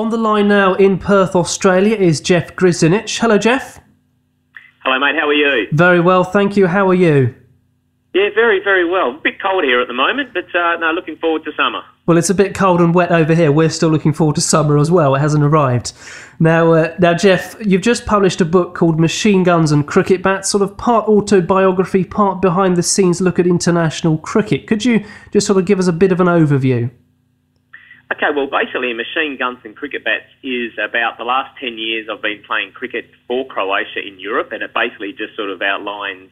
On the line now in Perth, Australia is Jeff Grzinic. Hello, Jeff. Hello, mate. How are you? Very well, thank you. How are you? Yeah, very, very well. A bit cold here at the moment, but uh, no, looking forward to summer. Well, it's a bit cold and wet over here. We're still looking forward to summer as well. It hasn't arrived. Now, uh, now, Jeff, you've just published a book called Machine Guns and Cricket Bats, sort of part autobiography, part behind the scenes look at international cricket. Could you just sort of give us a bit of an overview? Okay, well, basically, Machine Guns and Cricket Bats is about the last 10 years I've been playing cricket for Croatia in Europe, and it basically just sort of outlines,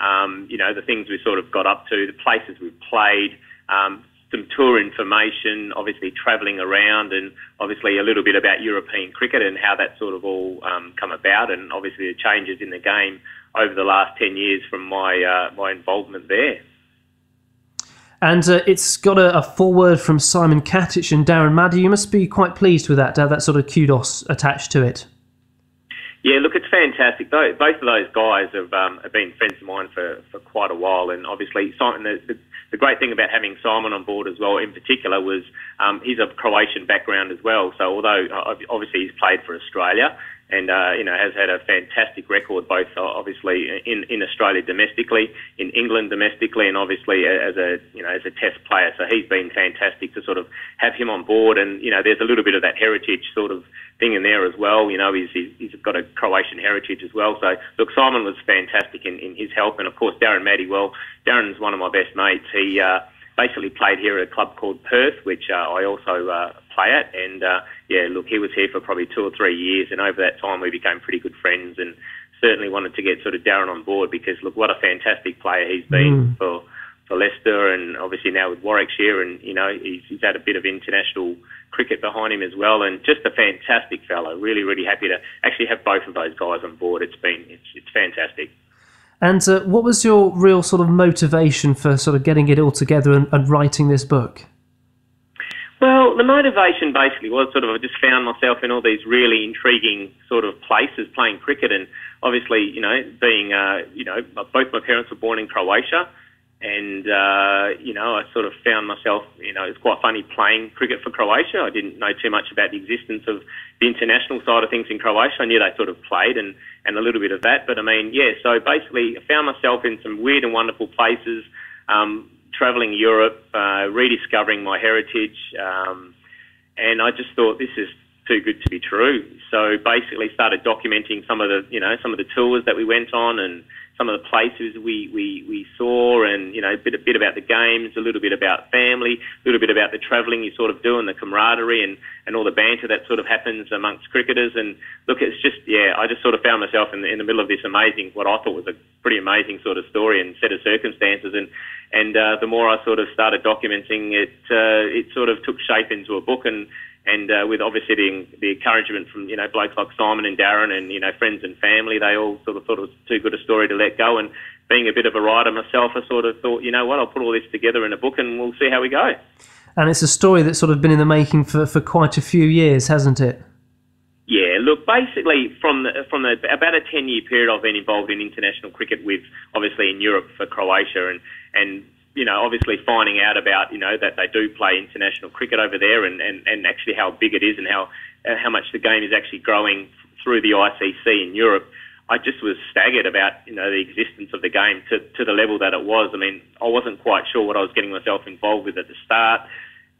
um, you know, the things we sort of got up to, the places we've played, um, some tour information, obviously travelling around, and obviously a little bit about European cricket and how that sort of all um, come about, and obviously the changes in the game over the last 10 years from my, uh, my involvement there. And uh, it's got a, a, foreword from Simon Katich and Darren Maddy. You must be quite pleased with that, to have that sort of kudos attached to it. Yeah, look, it's fantastic. Both of those guys have, um, have been friends of mine for, for quite a while, and obviously, Simon, the, the, the, great thing about having Simon on board as well, in particular, was um, he's of Croatian background as well. So, although uh, obviously he's played for Australia, and uh, you know has had a fantastic record both uh, obviously in, in Australia domestically, in England domestically, and obviously as a you know as a Test player. So he's been fantastic to sort of have him on board, and you know there's a little bit of that heritage sort of thing in there as well. You know he's he's got a Croatian heritage as well. So look, Simon was fantastic in, in his help, and of course Darren Maddy. Well, Darren's one of my best mates. He uh, basically played here at a club called Perth, which uh, I also uh, play at. And uh, yeah, look, he was here for probably two or three years, and over that time we became pretty good friends. And certainly wanted to get sort of Darren on board because look, what a fantastic player he's been mm. for for Leicester, and obviously now with Warwickshire, and you know he's, he's had a bit of international cricket behind him as well, and just a fantastic fellow. Really, really happy to actually have both of those guys on board. It's been it's it's fantastic. And uh, what was your real sort of motivation for sort of getting it all together and, and writing this book? Well, the motivation basically was sort of I just found myself in all these really intriguing sort of places playing cricket, and obviously, you know, being, uh, you know, both my parents were born in Croatia, and uh, you know, I sort of found myself, you know, it's quite funny playing cricket for Croatia. I didn't know too much about the existence of the international side of things in Croatia. I knew they sort of played and and a little bit of that, but I mean, yeah. So basically, I found myself in some weird and wonderful places, um, traveling Europe, uh, rediscovering my heritage, um, and I just thought this is too good to be true. So basically, started documenting some of the, you know, some of the tours that we went on and some of the places we, we, we saw and, you know, a bit, a bit about the games, a little bit about family, a little bit about the travelling you sort of do and the camaraderie and, and all the banter that sort of happens amongst cricketers. And look, it's just, yeah, I just sort of found myself in the, in the middle of this amazing, what I thought was a pretty amazing sort of story and set of circumstances. And, and uh, the more I sort of started documenting it, uh, it sort of took shape into a book and, and uh, with obviously the, the encouragement from you know blokes like Simon and Darren and you know friends and family, they all sort of thought it was too good a story to let go. And being a bit of a writer myself, I sort of thought, you know what, I'll put all this together in a book and we'll see how we go. And it's a story that's sort of been in the making for, for quite a few years, hasn't it? Yeah, look, basically from the, from the, about a ten year period, I've been involved in international cricket with obviously in Europe for Croatia and and you know, obviously finding out about, you know, that they do play international cricket over there and, and, and actually how big it is and how, uh, how much the game is actually growing through the ICC in Europe, I just was staggered about, you know, the existence of the game to, to the level that it was. I mean, I wasn't quite sure what I was getting myself involved with at the start.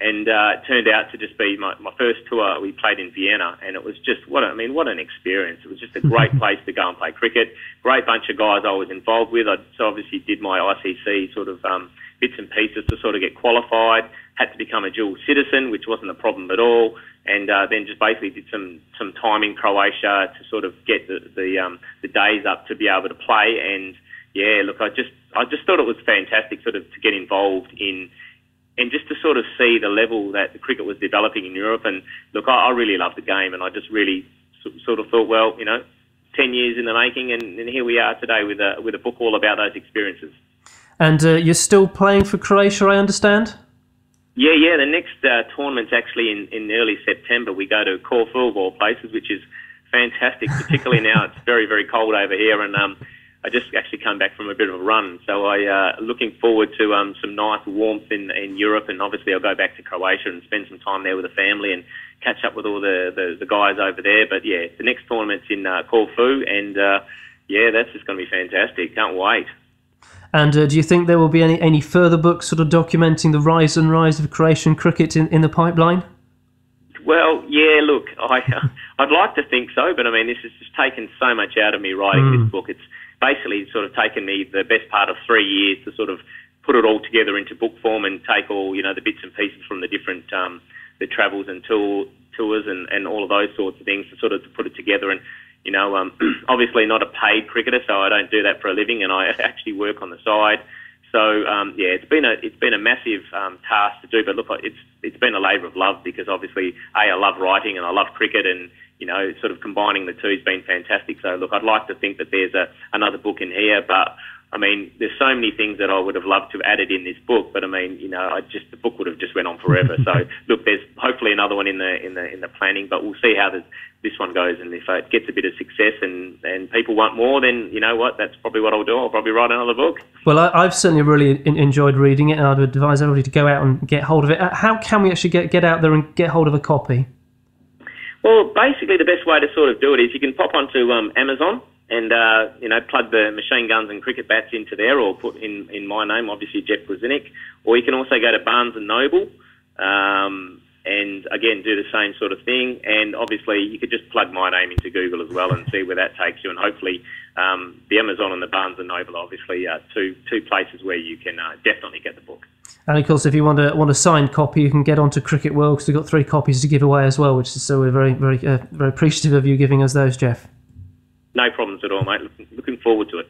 And uh, it turned out to just be my, my first tour. We played in Vienna, and it was just what I mean, what an experience! It was just a great place to go and play cricket. Great bunch of guys I was involved with. I so obviously did my ICC sort of um, bits and pieces to sort of get qualified. Had to become a dual citizen, which wasn't a problem at all. And uh, then just basically did some some time in Croatia to sort of get the the, um, the days up to be able to play. And yeah, look, I just I just thought it was fantastic sort of to get involved in and just to sort of see the level that the cricket was developing in Europe. And look, I, I really love the game, and I just really sort of thought, well, you know, ten years in the making, and, and here we are today with a with a book all about those experiences. And uh, you're still playing for Croatia, I understand? Yeah, yeah. The next uh, tournament's actually in, in early September. We go to Corfu of all places, which is fantastic, particularly now it's very, very cold over here. And um, I just actually come back from a bit of a run, so I uh, looking forward to um, some nice warmth in in Europe, and obviously I'll go back to Croatia and spend some time there with the family and catch up with all the the, the guys over there. But yeah, the next tournament's in uh, Corfu, and uh, yeah, that's just going to be fantastic. Can't wait. And uh, do you think there will be any, any further books sort of documenting the rise and rise of Croatian cricket in, in the pipeline? Well, yeah, look, I, I'd like to think so, but I mean, this has just taken so much out of me writing mm. this book. It's basically sort of taken me the best part of three years to sort of put it all together into book form and take all, you know, the bits and pieces from the different, um, the travels and tour, tours and, and all of those sorts of things to sort of to put it together and you know, um, obviously not a paid cricketer, so I don't do that for a living, and I actually work on the side. So um, yeah, it's been a it's been a massive um, task to do, but look, it's it's been a labour of love because obviously, a I love writing and I love cricket, and you know, sort of combining the two's been fantastic. So look, I'd like to think that there's a another book in here, but I mean, there's so many things that I would have loved to have added in this book, but I mean, you know, I just the book would have just went on forever. so look, there's hopefully another one in the in the in the planning, but we'll see how this this one goes. And if it gets a bit of success and and people want more, then you know what, that's probably what I'll do. I'll probably write another book. Well, I, have certainly really in, enjoyed reading it, and I'd advise everybody to go out and get hold of it. Uh, how can we actually get get out there and get hold of a copy? Well, basically, the best way to sort of do it is you can pop onto um, Amazon and uh, you know plug the machine guns and cricket bats into there, or put in in my name, obviously Jeff Grzinic, or you can also go to Barnes and Noble. Um, and again, do the same sort of thing. And obviously, you could just plug my name into Google as well and see where that takes you. And hopefully, um, the Amazon and the Barnes and Noble, obviously, are two two places where you can uh, definitely get the book. And of course, if you want a want a signed copy, you can get onto Cricket World because we've got three copies to give away as well. Which is so we're very very uh, very appreciative of you giving us those, Jeff. No problems at all, mate. Looking, looking forward to it.